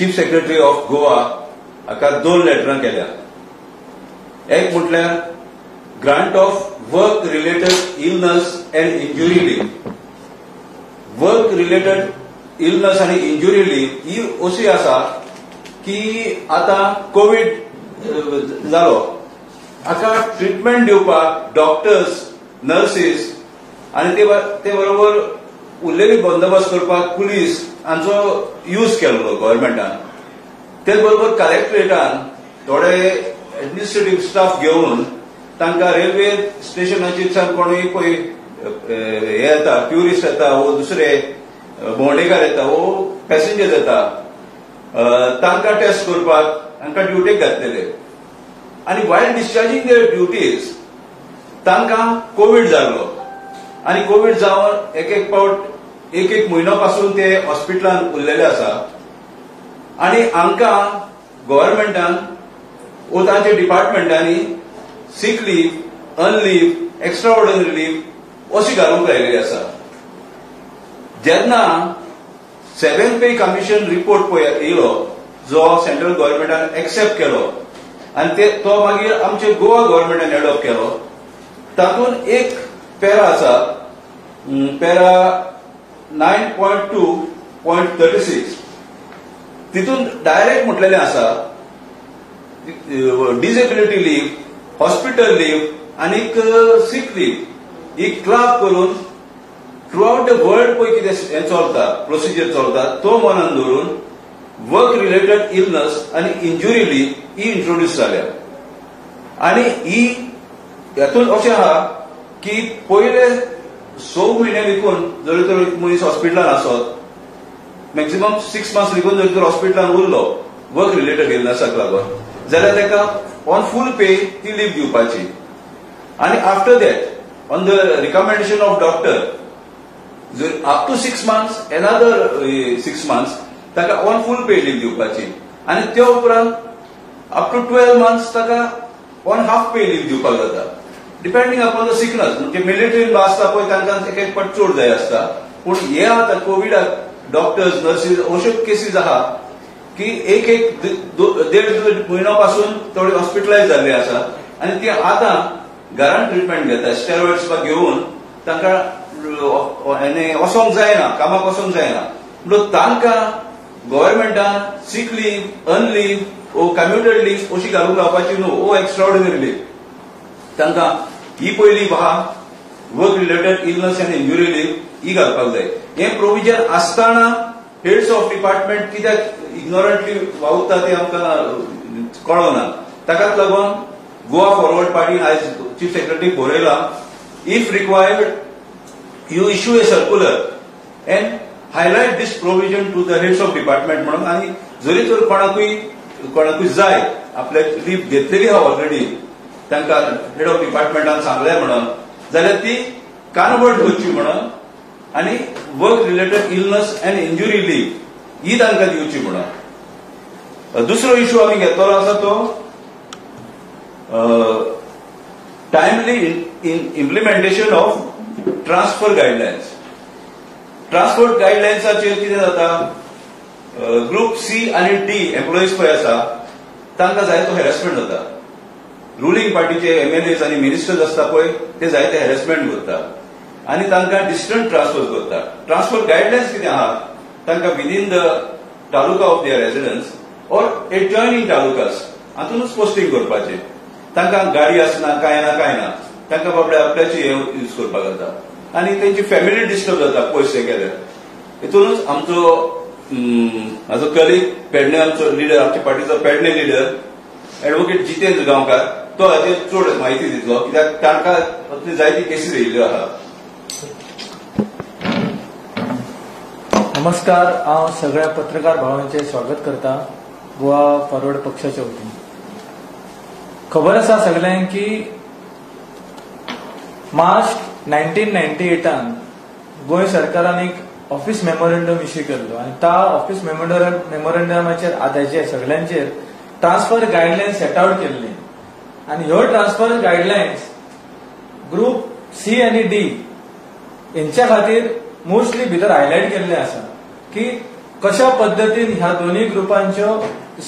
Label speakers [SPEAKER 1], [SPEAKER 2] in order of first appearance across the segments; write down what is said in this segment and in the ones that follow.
[SPEAKER 1] Chief secretary of Goa हाका दोन लेटरां केल्या. एक म्हटल्यार grant of work related illness and injury leave work related illness आनी इंजुरी लीव ही अशी आसा की आता कोविड जालो हाका ट्रिटमेंट दिवपाक डॉक्टर्स नर्सीस आनी ते बरोबर उरलेली बंदोबस्त करपाक पुलीस हांचो यूज केल्लो गव्हर्मेंटान ते बरोबर कलेक्टरेटान थोडे एडमिनिस्ट्रेटीव्ह स्टाफ घेवन तांकां रेल्वे स्टेशनाचेर कोणूय पळय हे येता ट्युरिस्ट येता वो दुसरे भोंवडेकार येता वो पॅसेंजर येता. तांकां टेस्ट करपाक तांकां ड्युटेक घातलेले. आनी वायल डिस्चार्जींग देअर ड्युटीज तांकां कोविड जाल्लो. आनी कोविड जावन एक एक पावट एक एक म्हयनो पासून ते हॉस्पिटलान उरलेले आसा. आनी हांकां गव्हर्मेंटान वो तांच्या डिपार्टमेंटांनी सीक लीव अनलीव एक्स्ट्रा ऑर्डनरी लीव अशी घालूंक लायलेली आसा. जेन्ना सेव्हन पे कमिशन रिपोर्ट पळय येयलो जो सेंट्रल गव्हर्नमेंटान एक्सेप्ट केलो आनी ते तो मागीर आमचे गोवा गव्हर्नमेंटान एडॉप्ट केलो तातूंत एक पॅरा आसा para nine point two point thirty six तितून डायरेक्ट म्हटलेलें आसा डिसेबिलिटी लीव हॉस्पिटल लीव आनीक सीक लीव ही क्लाब करून थ्रू आउट द वर्ल्ड पळय कितें हें चलता प्रोसिजर चलता तो मनान धरून वर्क रिलेटेड इलनस आनी इंजुरी लीव ही इंट्रोड्यूस जाल्या आनी ही हातूंत अशें आहा की पयले स म्हयने विकून जरी तर मनीस हॉस्पिटलात आसत मॅक्झिमम सिक्स मंथ्स विकून जरी तर हॉस्पिटलान उरलो वर्क रिलेटेड इलनसाक लागून जाल्यार ताका ऑन फूल पे ती लीव दिवपाची आनी after that on the recommendation of doctor जर up to six months another six months ताका ऑन फूल पे लीव दिवपाची आनी त्या उपरांत अप टू ट्वेल्व मंथ्स ताका ऑन हाफ पे लीव दिवपाक जाता. डिपेंडींग अपॉन द सिकनस म्हणजे मिलिटरीन आसता पळय तांकां एक एक पट चड जाय आसता पूण हे आतां कोविडाक डॉक्टर्स नर्सीस अश्यो केसीस आहा की एक एक देड म्हयनो पासून थोडे हॉस्पिटलायज जाल्ले आसा आनी ती आतां घरान ट्रिटमेंट घेता स्टेरॉइड्स घेवन तांकां वसोंक जायना कामाक वसोंक जायना म्हणून तांकां गव्हर्मेंटान सीक लीव अनलीव ओ कम्युटेड लीव अशी घालूंक लावपाची न्हू ओ एक्स्ट्रा लीव तांकां ही पयली आहा work related illness and injury leave ही घालपाक जाय हें प्रोविजन आसतना हेड्स ऑफ डिपार्टमेंट कित्याक इग्नोरंटली वावुरता ते आमकां कळना. ताकाच लागून गोवा फॉरवर्ड पार्टीन आयज चीफ सेक्रेटरी बरयला if required you issue a circular and highlight these provision to the heads of department म्हणून. आनी जरी तर कोणाकूय कोणाकूय जाय आपल्याक लीव घेतलेली हा ऑलरेडी तांकां हेड ऑफ डिपार्टमेंटान सांगलें म्हणून. जाल्यार ती कानवट करची म्हणून आनी work related illness and injury leave ही तांकां दिवची म्हणून. दुसरो इश्यू आमी घेतलो आसा तो timely implementation of transfer guidelines transport गायडलायन्साचेर कितें जाता? ग्रुप सी आनी डी एम्प्लॉईज पळय आसा तांकां जायतो हॅरेसमेंट जाता रुलींग पार्टीचे एमएलएज आनी मिनिस्टर्स आसता पळय ते जायते हॅरेसमेंट करता आनी तांकां डिस्टंट ट्रान्सफर करता ट्रान्सफर गायडलायन्स कितें आहात? तांकां within the taluka of their residence or adjoining talukas हातूनच posting करपाचें. तांकां गाडी आसना कांय ना कांय ना तांकां बाबड्या आपल्याची हे यूज करपाक जाता. आनी तेंची फॅमिली डिस्टर्ब जाता पयशे गेल्यार हितूनच आमचो म्हाजो कलीग पेडणे आमचो लिडर आमच्या पार्टीचो पेडणे लिडर एडवोकेट जितेंद्र गांवकार तो हाजेर चड म्हायती दितलो कित्याक तांकां जायती केसीस येयल्ल्यो आसा
[SPEAKER 2] नमस्कार हांव सगळ्या पत्रकार भावांचे स्वागत करता. गोवा फॉरवर्ड पक्षाच्या वतीन. खबर आसा सगळ्यांक की मार्च नायन्टीन नायन्टी एटान गोंय सरकारान एक ऑफिस मेमोरेंडम इश्यू केल्लो. आनी त्या ऑफिस मेमोरेंडम मेमोरेंडमाचेर आतांचे सगळ्यांचेर ट्रान्सफर गायडलायन सेट आउट केल्ली. आनी ह्यो ट्रान्सफर गायडलायन्स ग्रुप सी आनी डी हेंच्या खातीर मोस्टली भितर हायलायट केल्ले आसा की कशा पद्दतीन ह्या दोन्ही ग्रुपांच्यो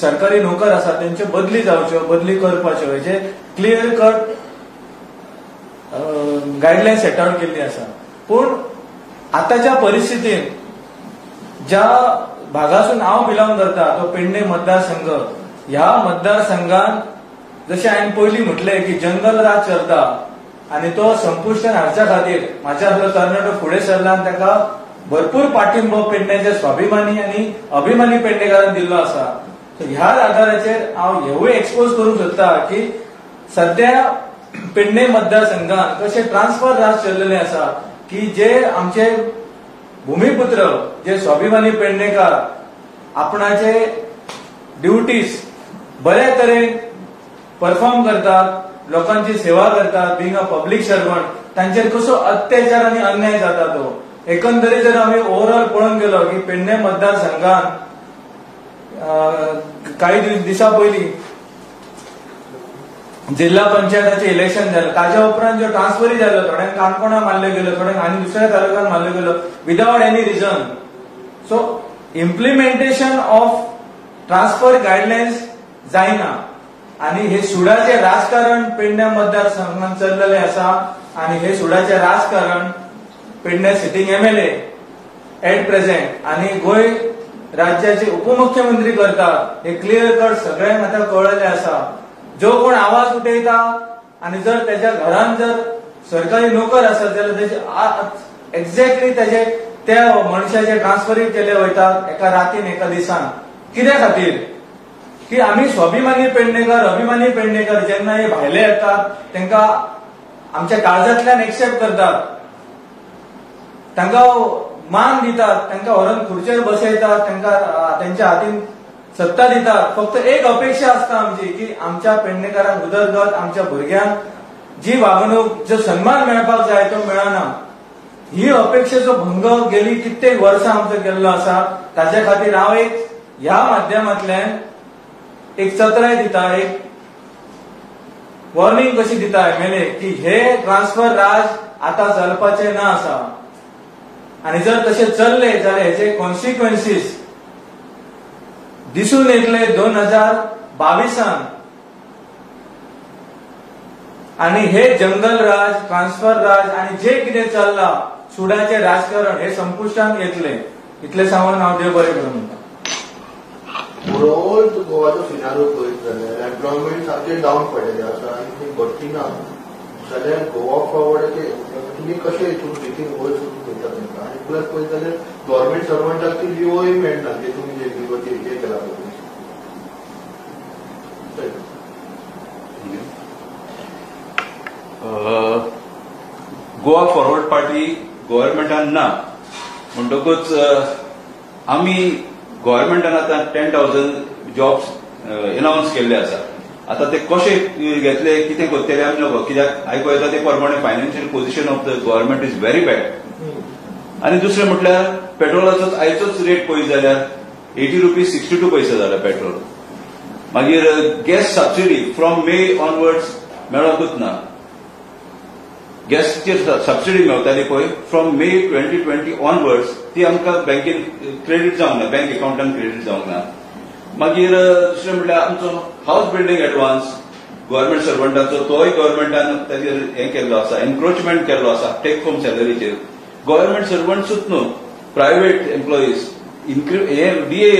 [SPEAKER 2] सरकारी नोकर आसा त्यांच्यो बदली जावच्यो बदली करपाच्यो हेचे clear cut guideline set out केल्ली आसा. पूण आतांच्या परिस्थितीन ज्या भागासून हांव बिलॉंग करता तो पेडणे मतदारसंघ ह्या मतदारसंघात जशें हांवें पयलीं म्हटलें की जंगल राज चलता आनी तो संपुश्टान हाडच्या खातीर म्हाज्या तरणाटो फुडें सरला आनी ताका भरपूर पाठिंबो पेडण्याच्या स्वाभिमानी आनी अभिमानी पेडणेकारांनी दिल्लो आसा सो ह्याच आदाराचेर हांव हेवूय एक्सपोज करूंक सोदता की सध्या पेडणे मतदारसंघात कशें ट्रान्सफर राज चल्लेले आसा की जे आमचे भूमिपुत्र जे स्वाभिमानी पेडणेकार आपणाचे ड्युटीज बऱ्या तरेन परफॉर्म करतात लोकांची सेवा करतात बिंग अ पब्लीक सर्वंट तांचेर कसो अत्याचार आनी अन्याय जाता तो हो. एकंदरीत जर आमी ओव्हरऑल पळोवंक गेलो की पेडणे मतदारसंघात काही दिसा पयलीं जिल्हा पंचायताचे इलेक्शन झालं ताज्या उपरांत जो ट्रान्सफरी जालो थोड्यांक काणकोणा मारले गेलो थोड्यांक आनी दुसऱ्या तालुक्यात मारले गेलो without any reason so implementation of transfer guidelines जायना आणि हे सुडाचे राजकारण पेडण्या मतदारसंघात चल्लेले आसा आणि हे सुडाचे राजकारण पेडण्या सिटींग एमएलए एट प्रेझेंट आणि गोंय राज्याचे उपमुख्यमंत्री करतात हे क्लिअर कट सगळ्यांक आता कळलेले आसा जो कोण आवाज उठयता आणि जर त्याच्या घरांत जर सरकारी नोकर आसत जाल्यार त्याचे एक्झॅक्टली त्याचे त्या मनशाचे ट्रान्सफरी केले वयतात एका रातीन एका दिसान कित्या खातीर की आम्ही स्वाभिमानी पेडणेकर अभिमानी पेडणेकर जेन्ना हे भायले येतात तांकां आमच्या काळजांतल्यान एक्सेप्ट करतात. तांकां मान दितात तांकां व्हरून खुर्चेर बसयतात तांकां त्यांच्या हातीन सत्ता दितात. फक्त एक अपेक्षा आसता आमची की आमच्या पेडणेकारांक उदरगत आमच्या भुरग्यांक जी वागणूक जो सन्मान मेळपाक जाय तो मेळना. ही अपेक्षेचो भंग गेली कित्येक वर्सां आमचो केल्लो आसा ताच्या खातीर हांव एक ह्या माध्यमांतल्यान एक चतराय दिता एक वॉर्निंग कशी दिता एमएलए की हे ट्रान्सफर राज आता चलपाचे ना आसा आणि जर तसे चलले जाल्यार हेचे कॉन्सिक्वेन्सीस दिसून येतले दोन हजार बावीसान. आणि हे जंगल राज ट्रान्सफर राज आणि जे कितें चल्ला सुडाचे राजकारण हे संपुष्टात येतले. इतले सांगून हांव देव बरें करूं म्हणटा
[SPEAKER 3] ओवरऑल गोवाचो फिनारो पळयत जाल्यार एम्प्लॉयमेंट सारकें डावन पडलेलें आसा आनी खंय भरती ना जाल्यार गोवा फॉरवर्डाचे तुमी कशें हितून रितीन वयर सुरू करता तेंकां आनी प्लस पळयत जाल्यार गव्हर्मेंट सर्वंटाक ती लिवोय मेळना जे तुमी जे लिवोची हे केला
[SPEAKER 1] गोवा फॉरवर्ड पार्टी गव्हर्मेंटान ना म्हणटकूच आमी गव्हर्मेंटान आतां टेन थावजंड जॉब्स अनाउन्स केल्ले आसा आतां ते कशे घेतले कितें करतले आमी नको कित्याक आयकूं येता ते प्रमाणे financial position of the government is very bad आनी दुसरें म्हटल्यार पेट्रोलाचोच आयचोच रेट पळयत जाल्यार एटी रुपीज सिक्स्टी टू पयशे जाला पेट्रोल मागीर gas subsidy from May onwards मेळोंकूच ना गॅसचेर सबसिडी मेळटाली पळय from May twenty twenty onwards ती आमकां बँकेन क्रेडीट जावंक ना बँक अकाउंटान क्रेडीट जावंक ना मागीर दुसरें हाऊस बिल्डींग एडवान्स गव्हर्मेंट सर्वंटाचो तोय गव्हर्मेंटान ताजेर हें केल्लो आसा एनक्रोचमेंट टेक होम सॅलरीचेर गव्हर्मेंट सर्वंट्सूच न्हू प्रायव्हेट एम्प्लॉईज हे डीए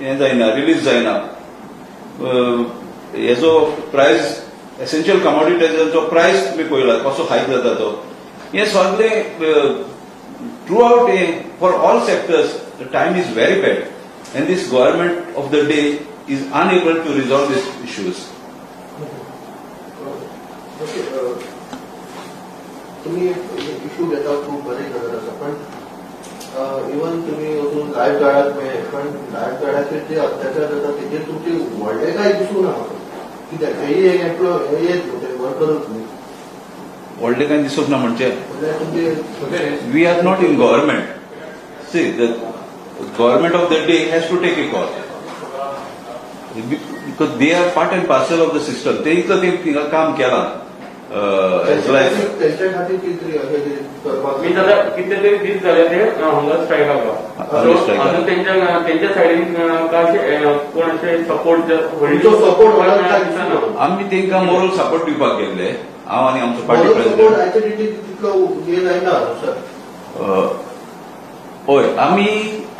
[SPEAKER 1] हें रिलीज़ जायना हेजो प्रायस एसेन्शियल कमोडिटीजो प्रायस तुमी पळयला कसो हायक जाता तो हे सगळे throughout for all sectors the time is very bad and these government of the day is unable to resolve these issues
[SPEAKER 3] okay तुम्ही इश्यू घेता खूप बरी गजाल आसा पण इवन तुम्ही वचून लायफ गार्डाक मेळ पण लायफ गार्डाचेर जे अत्याचार जाता तेजेर तुमचे व्हडले काय दिसूं ना म्हाका कित्याक हेय एक एम्प्लॉय हे येत न्हू ते वर्करच न्ही
[SPEAKER 1] व्हडले कांय दिसूंक ना म्हणजे
[SPEAKER 3] म्हणल्यार तुमचे
[SPEAKER 1] we are not in government see the government of the day has to take a call because they are part and parcel of the system ते इतलं ते तिंगा काम केलां
[SPEAKER 3] त्यांच्या कितें कितें
[SPEAKER 4] मी दादा कितीतरी दीस झाले ते अजून. त्यांच्या त्यांच्या सायडीन कोण सपोर्ट.
[SPEAKER 1] आम्ही तांकां मोरल सपोर्ट दिवपाक गेल्ले हांव आनी आमचो पार्टी
[SPEAKER 3] मोरल सपोर्ट
[SPEAKER 1] प्रेसिडेंट
[SPEAKER 3] आयच्या तितलो हे जायना सर
[SPEAKER 1] हय आमी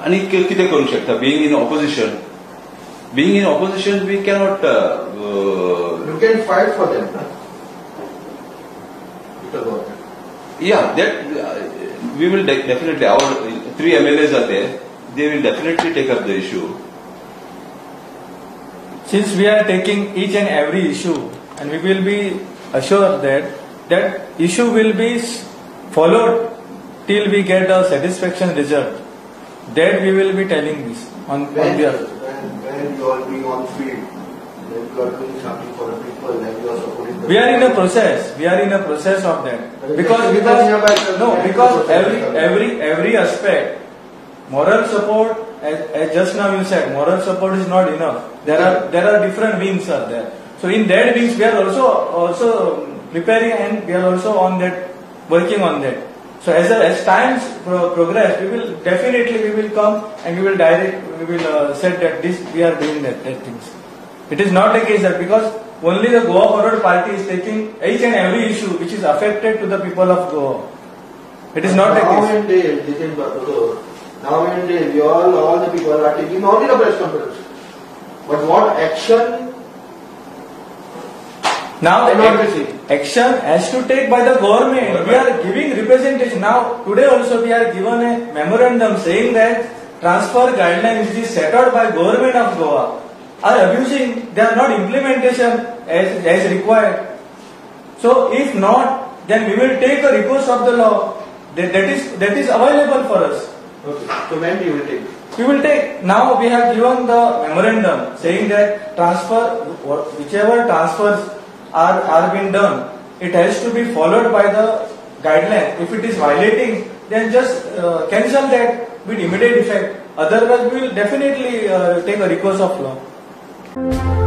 [SPEAKER 1] आनी कितें करूंक शकता? Being in opposition being in opposition we cannot
[SPEAKER 3] you can fight for them
[SPEAKER 1] Yeah, that uh, we will de definitely. Our three MLAs are there. They will definitely take up the issue.
[SPEAKER 2] Since we are taking each and every issue, and we will be assured that that issue will be followed till we get a satisfaction result. That we will be telling this on
[SPEAKER 3] when, on
[SPEAKER 2] the
[SPEAKER 3] when, when you are being on field, then you are doing something
[SPEAKER 2] we are in a process. We are in a process of that because because no because every every every aspect, moral support as, as just now you said, moral support is not enough. There are there are different wings are there. So in that wings we are also also preparing and we are also on that working on that. So as a, as times pro- progress, we will definitely we will come and we will direct we will uh, set that this we are doing that, that things. It is not the case that because only the Goa Forward Party is taking each and every issue which is affected to the people of Goa. It is not the
[SPEAKER 3] now
[SPEAKER 2] case.
[SPEAKER 3] and then, Jitin Barbato, now and then, we all, all the people are taking only the press conference. But what action
[SPEAKER 2] Now the
[SPEAKER 3] Cannot
[SPEAKER 2] ac-
[SPEAKER 3] be
[SPEAKER 2] action has to take by the government. We are giving representation. Now today also we are given a memorandum saying that transfer guidelines is set out by government of Goa are abusing. They are not implementation as, as required. So if not, then we will take a recourse of the law. That, that is that is available for us.
[SPEAKER 3] Okay. So when you will take?
[SPEAKER 2] We will take now we have given the memorandum saying that transfer whichever transfers are are being done, it has to be followed by the guideline. If it is violating, then just uh, cancel that with immediate effect. Otherwise, we will definitely uh, take a recourse of law. Thank you.